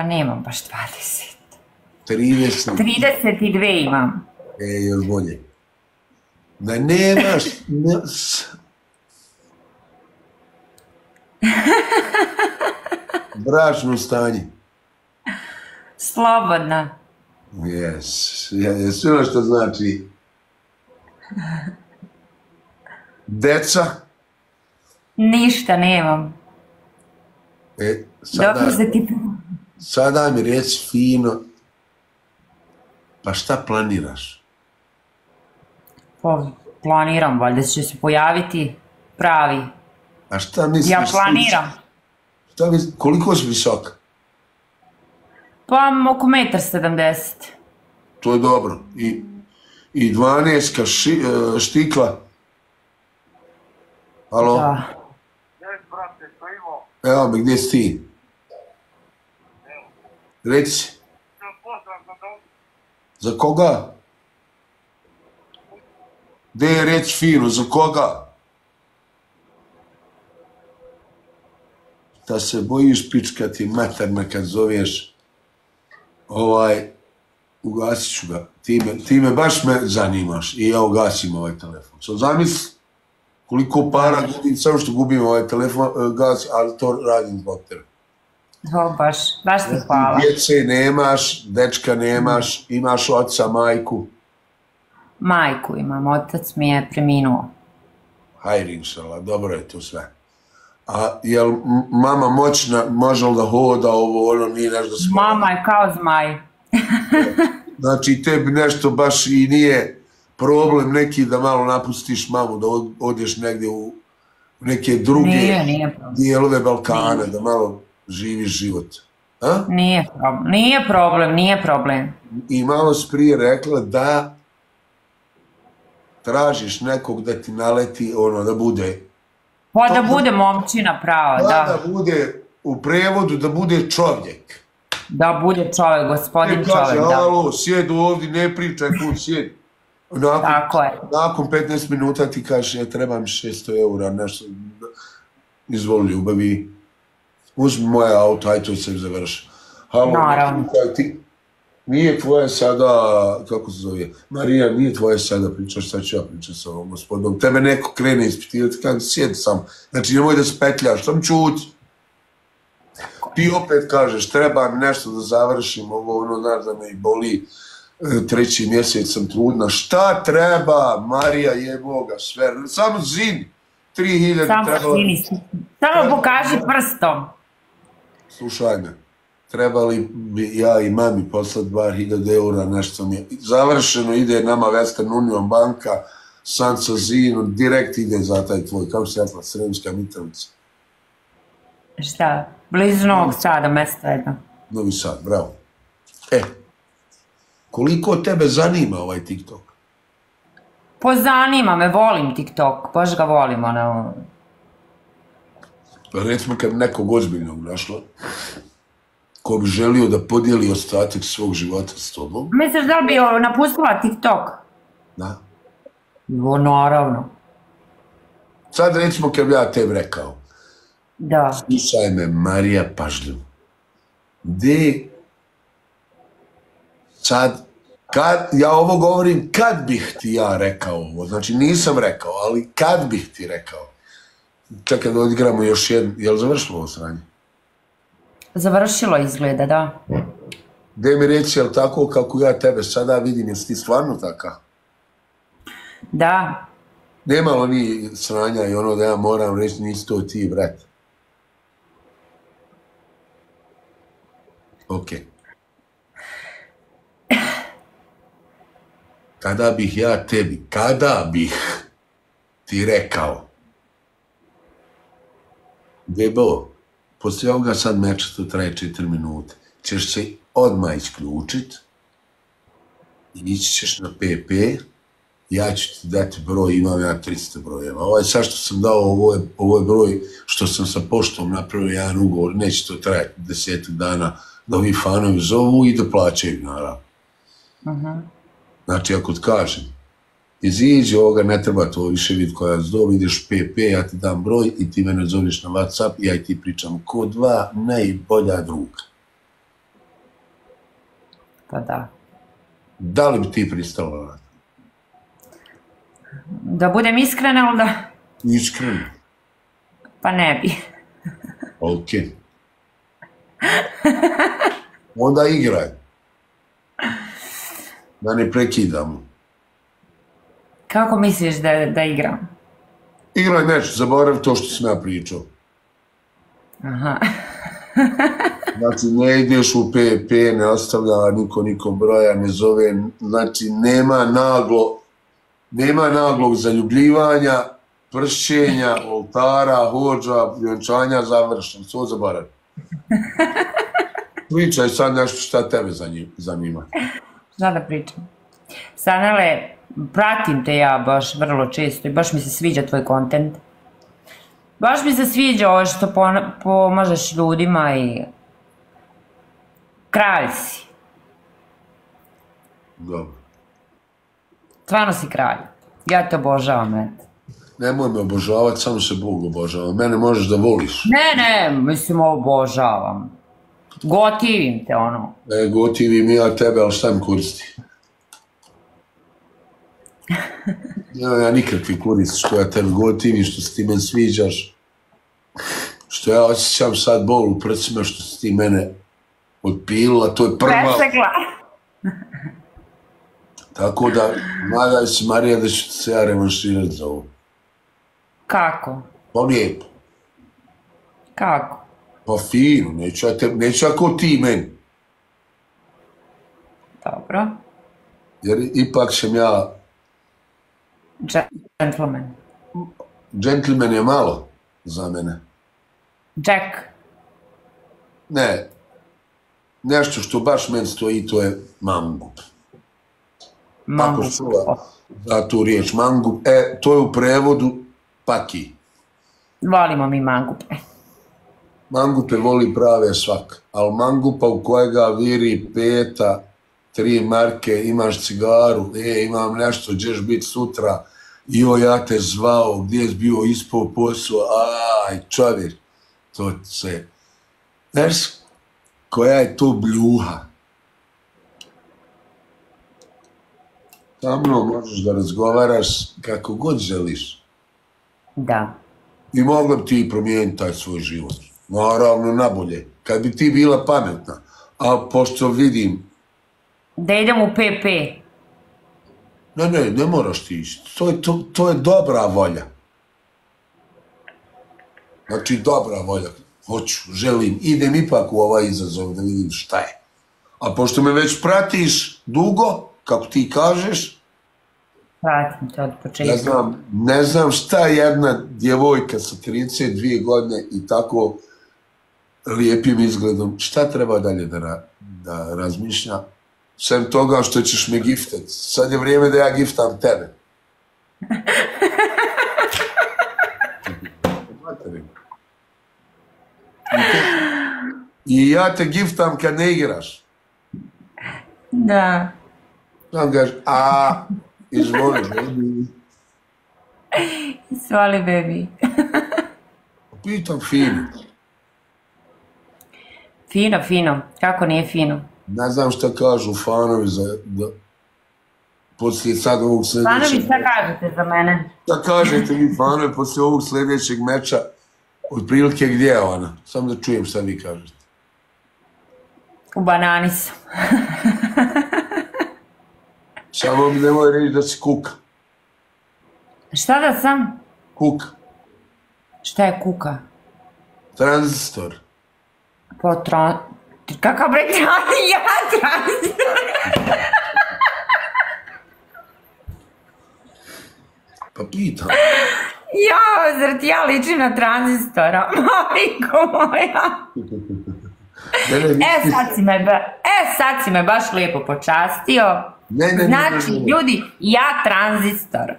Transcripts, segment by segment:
Pa nemam baš 20. 30. 32 imam. E, još bolje. Da nemaš... Bračno stanje. Slobodna. Jes, jes, sve ono što znači. Deca, Ništa nemam. e, sada, Dobro se ti... sada mi reci fino, pa šta planiraš? Pa, planiram, valjda će se pojaviti pravi. A šta misliš? Ja planiram. Šta mis- koliko si visok? Pa oko metar sedamdeset. To je dobro. I, i 12 ši, e, štikla. Alo? Da. Evo me, gdje si ti? Reci. Za koga? Gdje je reći fino, za koga? Da se bojiš pička ti materna kad zoveš ovaj, ugasit ću ga. Ti me, ti me baš me zanimaš i ja ugasim ovaj telefon. Sad zamisli koliko para gubim, samo što gubim ovaj telefon, e, gas, ali to radim zbog tebe. O, baš, baš ti hvala. Djece nemaš, dečka nemaš, imaš oca, majku. Majku imam, otac mi je preminuo. Hajde, inšala, dobro je to sve. A jel mama moćna, može da hoda ovo, ono, nije nešto smo... Mama je kao zmaj. Znači, tebi nešto baš i nije problem neki da malo napustiš mamu, da od- odeš negdje u neke druge Nije, nije dijelove Balkana, da malo živiš život. A? Nije problem, nije problem, nije problem. I malo si prije rekla da tražiš nekog da ti naleti, ono, da bude Pa da bude momčina prava, Pa da. da bude u prevodu da bude čovjek. Da bude čovjek, gospodin Ne kaže, čovjek, da. alo, sjed ovdje, ne pričaj kud sjed. Nakon, Tako je. nakon 15 minuta ti kaže, ja trebam 600 eura, nešto, izvoli ljubavi, uzmi moje auto, aj to se završi. Halo, Naravno. ti, nije tvoje sada, kako se zove, Marija, nije tvoje sada pričaš, sad ću ja pričati sa ovom gospodom. Tebe neko krene ispitivati, kako sjedi sam. Znači, nemoj da spetljaš, sam čuti. Ti opet kažeš, treba mi nešto da završim, ovo ono, znaš da me i boli, e, treći mjesec sam trudna. Šta treba, Marija jeboga, sve, samo zini. 3000 Samo zini. Samo pokaži prstom. Slušaj me, trebali bi ja i mami poslati 2000 eura, nešto mi je završeno, ide nama Western Union banka, San sa Zinu, direkt ide za taj tvoj, kako se rekla, Sremska Mitrovica. Šta? Blizu Novog Sada, mjesto jedno. Novi Sad, bravo. E, koliko tebe zanima ovaj TikTok? Pozanima me, volim TikTok, baš ga volim, ono. Recimo kad nekog ozbiljnog našla, ko bi želio da podijeli ostatak svog života s tobom, Misliš da bi o, napustila TikTok? da? O, naravno. Sad recimo kad bi ja tebi rekao, Da. slušaj me Marija pažljivo, gdje sad, kad, ja ovo govorim kad bih ti ja rekao ovo, znači nisam rekao, ali kad bih ti rekao, čekaj da odigramo još jedno, jel završilo ovo sranje? Završilo izgleda, da. Gdje mi reći, jel tako kako ja tebe sada vidim, jesi ti stvarno taka? Da. Nema li ni sranja i ono da ja moram reći, nisi to ti, brat. Ok. Kada bih ja tebi, kada bih ti rekao, Debo, poslije ovoga sad meča to traje 4 minute, ćeš se odmah isključit, ići ćeš na PP, ja ću ti dati broj, imam ja 300 brojeva. Ovaj sad što sam dao, ovo je, ovo je broj što sam sa poštom napravio jedan ugovor, neće to trajati desetak dana da ovi fanovi zovu i da plaćaju, naravno. Znači, ako ti kažem, iziđi ovoga, ne treba to više vidjeti koja zove, ideš PP, ja ti dam broj i ti mene zoveš na Whatsapp i ja i ti pričam ko dva najbolja druga. Pa da. Da li bi ti pristala na? Da budem iskrena, ali da... Iskreno. Pa ne bi. Ok. Onda igraj. Da ne prekidamo. Kako misliš da, da igram? Igraj nešto, zaborav to što sam ja pričao. Aha. Znači, ne ideš u PP, ne ostavlja niko nikom broja, ne zove, znači, nema naglo, nema naglog zaljubljivanja, pršćenja, oltara, hođa, vjenčanja, završen, svo zaborav. Pričaj sad nešto šta tebe zanima- zanima. Šta da pričam? Sanele, pratim te ja baš vrlo često i baš mi se sviđa tvoj kontent. Baš mi se sviđa ovo što pomažeš ljudima i... Kralj si. Dobro. Stvarno si kralj. Ja te obožavam, eto. Nemoj me obožavati, samo se Bog obožava. Mene možeš da voliš. Ne, ne, mislim obožavam. Gotivim te, ono. E, gotivi mi ja tebe, ali šta mi koristi? Ja, ja nikakvi koristi što ja tebe gotivim, što se ti meni sviđaš. Što ja osjećam sad bol u prsima što si ti mene otpilila, to je prva. Presekla. Tako da, nadaj se Marija da ću se ja revanširati za ovo. Kako? Pa lijepo, Kako? pa fino, neću ja, te, neću ja ko ti meni. Dobro. Jer ipak sam ja, Gentleman. džentlmen je malo za mene. Jack. Ne, nešto što baš meni stoji, to je mangup. Mango. Tako čula za tu riječ mangup. E, to je u prevodu paki. Volimo mi mangupe. Mangupe voli prave svak, ali mangupa u kojega viri peta, tri marke, imaš cigaru, e, imam nešto, gdješ biti sutra, jo, ja te zvao, gdje si bio ispao posao, aj, čovjek, to se, znaš, koja je to bljuha. Sa mnom možeš da razgovaraš kako god želiš. Da. I mogla bi ti promijeniti taj svoj život. Naravno, nabolje. Kad bi ti bila pametna. A pošto vidim, Da idem u PP. ne, ne, ne moraš ti ići. To je, to, to je dobra volja. Znači, dobra volja. Hoću, želim, idem ipak u ovaj izazov da vidim šta je. A pošto me već pratiš dugo, kako ti kažeš, Pratim te od Ne početka. znam, ne znam šta jedna djevojka sa 32 godine i tako lijepim izgledom, šta treba dalje da, ra- da razmišlja? Sem toga što ćeš me giftat. Sad je vrijeme da ja giftam tebe. I ja te giftam kad ne igraš. Da. Sam kažeš, a, izvoli, baby. Svali baby. Pitam fino. Fino, fino. Kako nije fino? Ne znam šta kažu fanovi za... Da, poslije sad ovog sljedećeg... šta kažete za mene? Šta kažete vi fanovi poslije ovog sljedećeg meča? Otprilike gdje je ona? Samo da čujem šta vi kažete. U banani sam. Samo mi nemoj reći da si kuka. Šta da sam? Kuka. Šta je kuka? Tranzistor. Potron... Kakav bre tran... Ja tranzistor. Pa pitam. Ja, zar ti ja ličim na tranzistora? Majko moja. Ne, ne, E, sad si me, ba- e, sad si me baš lijepo počastio. Ne, ne, ne, Znači, ne. ljudi, ja tranzistor.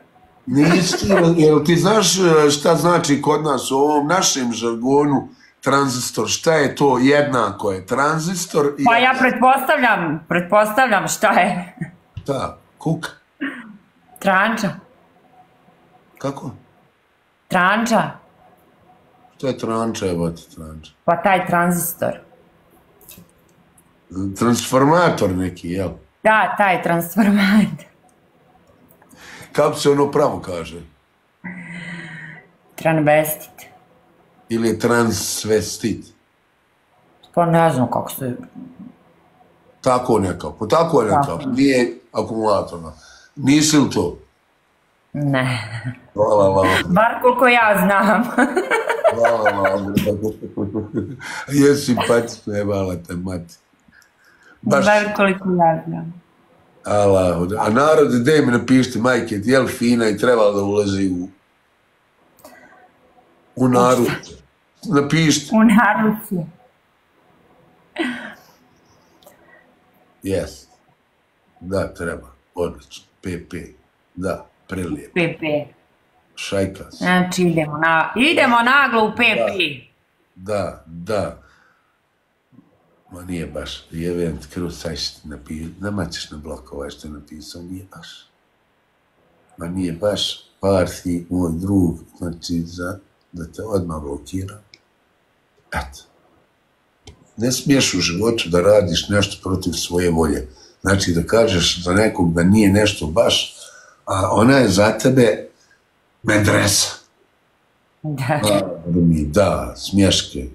Nisi, jel ti znaš e, šta znači kod nas u ovom našem žargonu tranzistor? Šta je to jednako je? Tranzistor i... Pa ja pretpostavljam, pretpostavljam šta je. Da, kuka. Tranča. Kako? Tranča. To je tranča, ti tranča. Pa taj tranzistor. Transformator neki, jel? Da, taj transformator. Kako se ono pravo kaže? Transvestit. Ili je transvestit? Pa ne znam kako se... Tako nekako, tako nekako. Nije akumulatorna. Nisi li to? Ne. Hvala vam. Bar koliko ja znam. Hvala vam. Je simpatično, je vala te mati. Baš, Bar koliko ja znam. ala, a narod, daj mi napišite, majke, je li fina i treba da ulazi u u narod. Napišite. U naruci. Yes. Da, treba. Odlično. PP. Da, prelijepo. PP. Šajka. Znači idemo, na, idemo naglo u PP. Da, da. Ma nije baš, krv, sad ćeš ti napisati, nama ćeš na blok ovaj što je napisao, nije baš. Ma nije baš, par si moj drug, znači za, da te odmah blokira. Eto. Ne smiješ u životu da radiš nešto protiv svoje volje. Znači da kažeš za nekog da nije nešto baš, a ona je za tebe medresa. Da. mi da, smješke,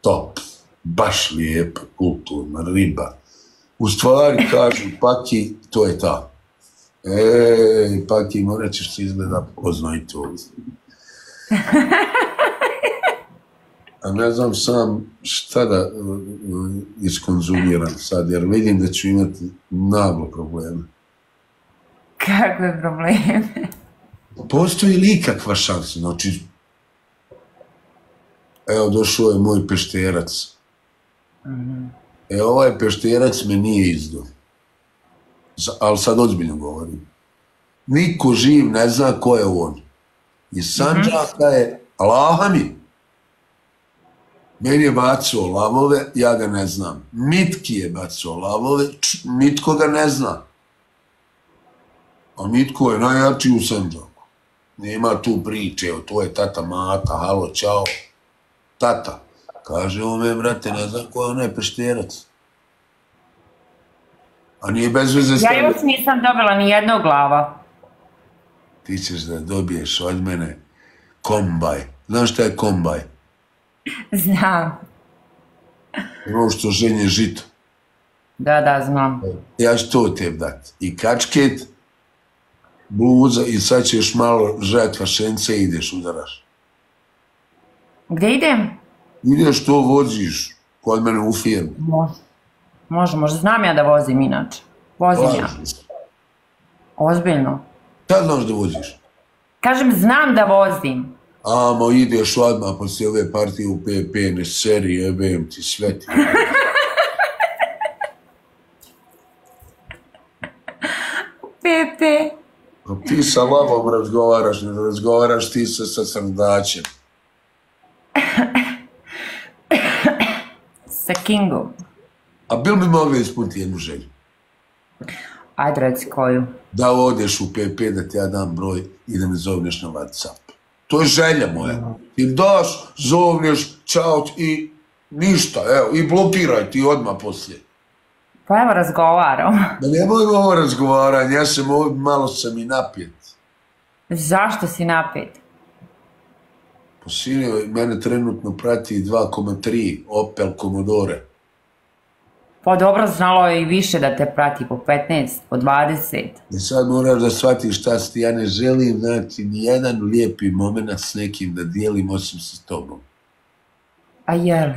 top, baš lijepa, kulturna, riba. U stvari kažu, Paki, to je ta. Ej, Paki, morat ćeš se izgleda poznajte ovdje. A ne znam sam šta da uh, uh, iskonzumiram sad, jer vidim da ću imati naglo probleme. Kakve probleme. Postoji li ikakva šansa? Znači, evo došao je moj pešterac. E, ovaj pešterac me nije izdao. Ali sad ozbiljno govorim. Niko živ ne zna ko je on. Iz Sanđaka je Allaha mi. Meni je bacao lavove, ja ga ne znam. Mitki je bacao lavove, č- nitko ga ne zna. A Mitko je najjači u Sanđaku. Nema tu priče, evo, to je tata Mata, halo, čao. Tata, kaže on me, brate, ne znam ko je onaj pešterac. A nije bez veze Ja još nisam dobila ni jednog glava. Ti ćeš da dobiješ od mene kombaj. Znaš šta je kombaj? Znam. Ono što ženje žito. Da, da, znam. Ja ću to tebi dati. I kačket, bluza i sad ćeš malo žet vašence i ideš udaraš. Gdje idem? Ideš to voziš kod mene u firmu. Može. Može, može. Znam ja da vozim inače. Vozim ja. Lažeš. Ozbiljno. Kad znaš da voziš? Kažem, znam da vozim. Amo, ideš odmah poslije ove partije u PP, ne seri, jebem ti sve ti. Pepe. Pa Ti sa lavom razgovaraš, ne razgovaraš ti sa, sa srdačem. Sa Kingom. A bil bi mogli ispuniti jednu želju? Ajde reci koju. Da odeš u PP, da ti ja dam broj i da me zovneš na Whatsapp. To je želja moja. Ti daš, zovneš, čao i ništa, evo, i blokiraj ti odmah poslije. Pa evo razgovaram. Da nemojmo ovo razgovaranje, ja sam ovdje, malo sam i napjet. Zašto si napet? Po sine, mene trenutno prati 2,3 Opel Commodore. Pa dobro, znalo je i više da te prati po 15, po 20. I sad moraš da shvatiš šta si ja ne želim, znači, ni jedan lijepi moment s nekim da dijelim osim sa tobom. A jeli?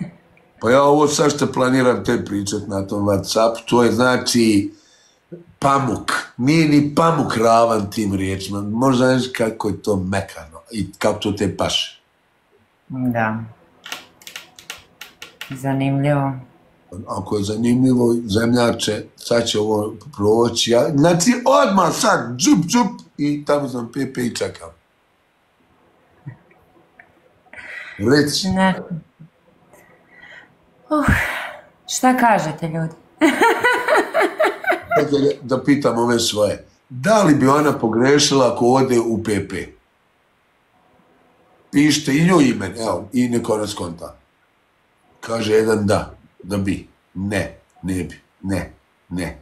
Pa ja ovo sad što planiram te pričat na tom Whatsappu, to je znači pamuk. Nije ni pamuk ravan tim riječima. Možda znaš kako je to mekano i kako to te paše. Da. Zanimljivo. Ako je zanimljivo, zemljače, sad će ovo proći. Ja, znači, odmah sad, džup, džup, i tamo sam PP i čekam. Reci, Ne. Uh, šta kažete ljudi? Čekaj, da pitam ove svoje. Da li bi ona pogrešila ako ode u PP? Pišite i nju ime, evo, i neko ona skonta. Kaže jedan da, da bi. Ne. ne bi, ne, ne,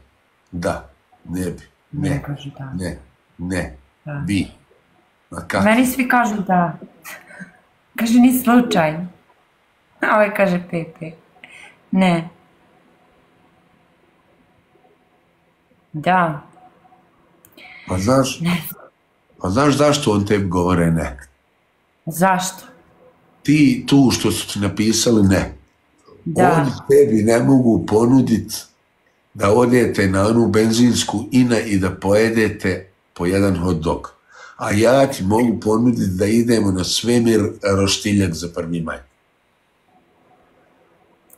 da, ne bi, ne, Ne kaže da. ne, ne, Da. bi. A? Meni svi kažu da. Kaže, ni slučajno. A ovaj kaže Pepe. Ne. Da. Pa znaš, pa znaš zašto on tebi govore ne? Zašto? Ti tu što su ti napisali ne, Da. oni tebi ne mogu ponuditi da odete na onu benzinsku ina i da pojedete po jedan hot dog. A ja ti mogu ponuditi da idemo na svemir roštiljak za prvi maj.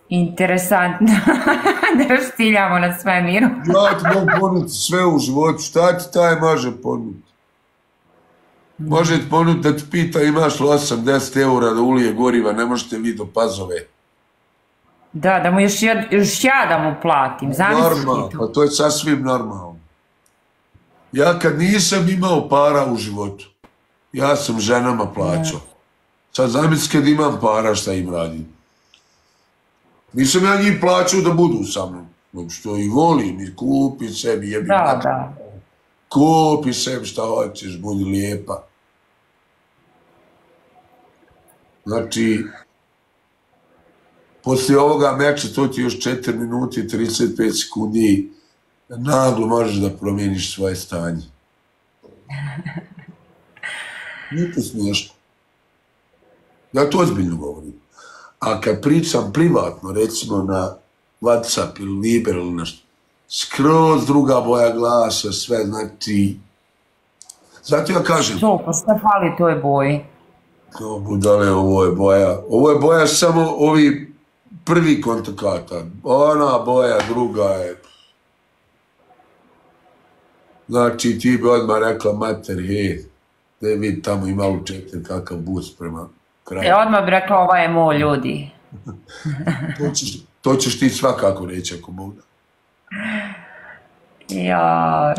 Interesantno. da roštiljamo na svemiru. Ja ti mogu ponuditi sve u životu, šta ti taj može ponuditi? Može ti ponuditi da ti pita imaš li 8-10 eura da ulije goriva, ne možete vi do pazove. Da, da mu još ja, još ja da mu platim. Zamisli Normalno, ti pa to. to je sasvim normalno. Ja kad nisam imao para u životu, ja sam ženama plaćao. Sad zamisli kad imam para šta im radim. Nisam ja njih plaćao da budu sa mnom. Što i volim i kupi sebi, jebi Da, mater. da. Kupi sebi šta hoćeš, budi lijepa. Znači, poslije ovoga meča, to ti još 4 minuti i 35 sekundi, naglo možeš da promijeniš svoje stanje. Nije to smiješno. Ja to ozbiljno govorim. A kad pričam privatno, recimo na Whatsapp ili Viber ili nešto, skroz druga boja glasa, sve, znači... Zato ja kažem, To, pa šta fali toj boji? kao budale, ovo je boja, ovo je boja samo ovi prvi kontakata. Ona boja, druga je... Znači, ti bi odmah rekla, mater, he, da je vidi tamo ima u četiri kakav bus prema kraju. E, odmah bi rekla, ova je moj ljudi. To ćeš, to ćeš ti svakako reći ako Bog da. Ja.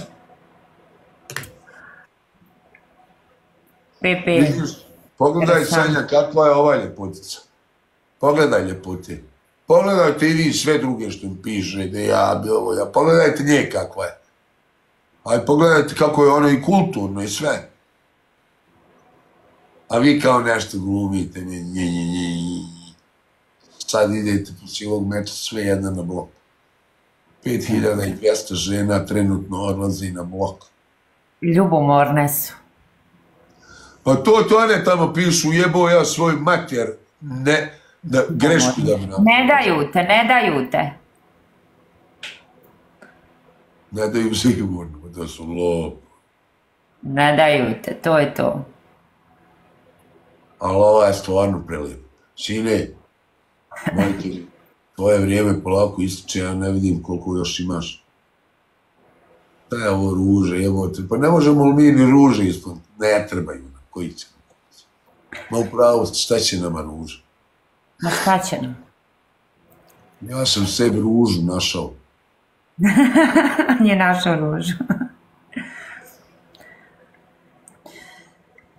Pepe. Pogledaj. Sanja kakva je ova ljepotica. Pogledaj ljepote. Pogledajte i vi sve druge što im piše, da ja bi ovo, ja. Pogledajte nje kakva je. Aj pogledajte kako je ono i kulturno i sve. A vi kao nešto glumite, nje, nje, nje, nje. Sad idete poslije ovog meča sve jedna na blok. 5200 žena trenutno odlazi na blok. Ljubomorne su. Pa to, to one tamo pišu, jebo ja svoj mater, ne, da, grešku da mi. Ne daju te, ne daju te. Ne daju sigurno da su lop. Ne daju te, to je to. Ali ova je stvarno prelijep. Sine, majke, tvoje vrijeme polako ističe, ja ne vidim koliko još imaš. Šta je ovo ruže, jebote, pa ne možemo li mi ni ruže ispod, ne trebaju nam, koji će nam kupiti. Ma upravo, šta će nama ruže? Ma šta će nam? Ja sam sebi ružu našao. On je našao ružu.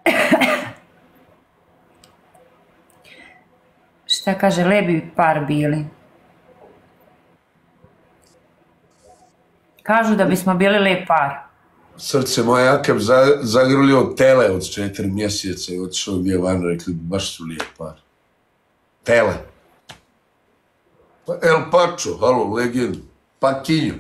Šta kaže, lebi par bili. Kažu da bismo bili lep par. Srce moje, ja kad za, zagrlio tele od četiri mjeseca i otišao gdje van, rekli, baš su lijep par. Tele. Pa El Pacho, halo, legend, Pakinjo.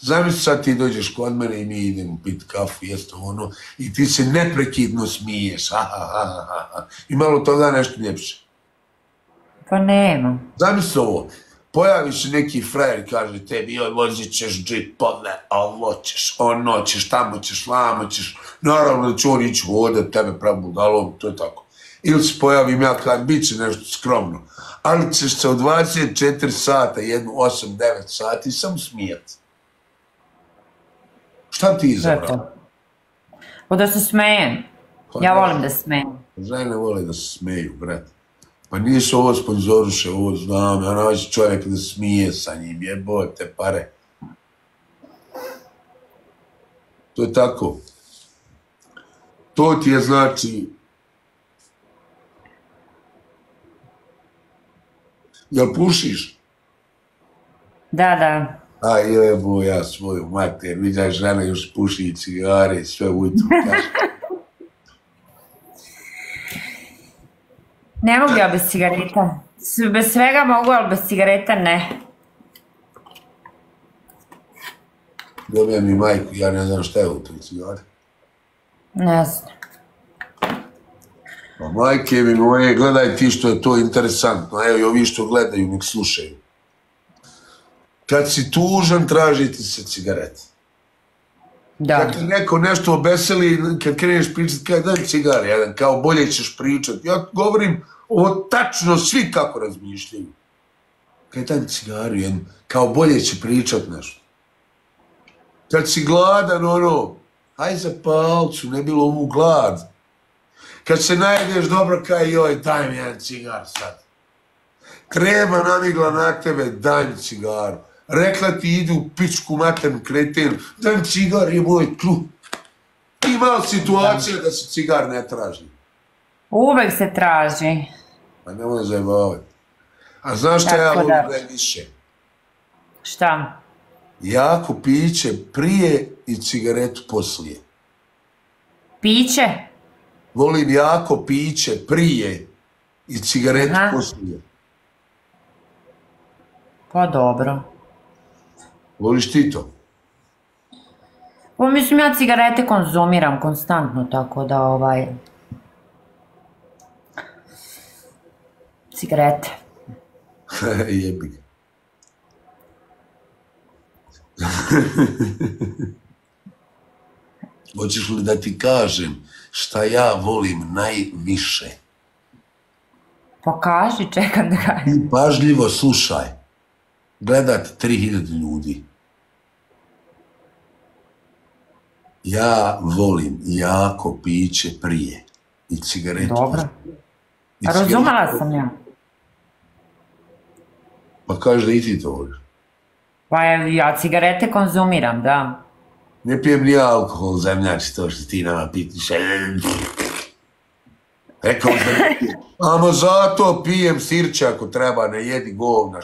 Zamisli sad ti dođeš kod mene i mi idemo pit kafu, jesto ono, i ti se neprekidno smiješ, ha, ha, ha, ha. I malo toga nešto ljepše. Pa nema. Zamisli ovo, pojavi se neki frajer kaže tebi, joj, vozit ćeš džipove, ovo ćeš, ono ćeš, tamo ćeš, vamo ćeš, naravno da će on ići hodat, tebe pravi budalom, to je tako. Ili se pojavim ja, kažem, bit će nešto skromno, ali ćeš se od 24 sata, jednu 8-9 sati, samo smijati. Šta ti izabrao? Pa da se smejem. Pa Ja da. volim da se smejem. Žene vole da se smeju, brat. Pa nisu ovo sponzoruše, ovo znam, ja naći čovjek da smije sa njim, jebote pare. To je tako. To ti je znači... Jel pušiš? Da, da. A jebo ja svoju mater, vidiš žena još puši cigare, sve ujutru. Ne mogu ja bez cigareta. Bez svega mogu, ali bez cigareta ne. Dobija mi majku, ja ne znam šta je u toj cigari. Ne znam. Pa majke mi moje, gledaj ti što je to interesantno. Evo i ovi što gledaju, nek slušaju. Kad si tužan, traži ti se cigaret. Da. Kad neko nešto obeseli, kad kreneš pričati, kaj daj cigare, jedan, kao bolje ćeš pričati. Ja govorim ovo tačno svi kako razmišljaju. Kaj daj cigaru, jedan, kao bolje će pričat nešto. Kad si gladan, ono, aj za palcu, ne bilo mu glad. Kad se najedeš dobro, kaj joj, daj mi jedan cigar sad. Krema namigla na tebe, daj mi cigaru. Rekla ti idu u pičku maternu kreten, daj mi cigar je moj tlu. Ima li situacija da se cigar ne traži? Uvek se traži. Pa nemoj zajebavati. A znaš šta ja volim najviše? Šta? Jako piće prije i cigaretu poslije. Piće? Volim jako piće prije i cigaretu Aha. poslije. Pa dobro. Voliš ti to? Pa mislim ja cigarete konzumiram konstantno, tako da ovaj... Cigarete. Jebi ga. Hoćeš li da ti kažem šta ja volim najviše? Pa kaži, čekam da kažem. Ti pažljivo slušaj. Gledat 3000 ljudi. Ja volim jako piće prije. I cigaretu. Dobro. I Razumela cigaretu- sam ja. Pa kaži da i ti to voliš. Pa ja cigarete konzumiram, da. Ne pijem ni alkohol, zemljači, to što ti nama pitiš. Rekao sam, amo zato pijem sirće ako treba, ne jedi govna.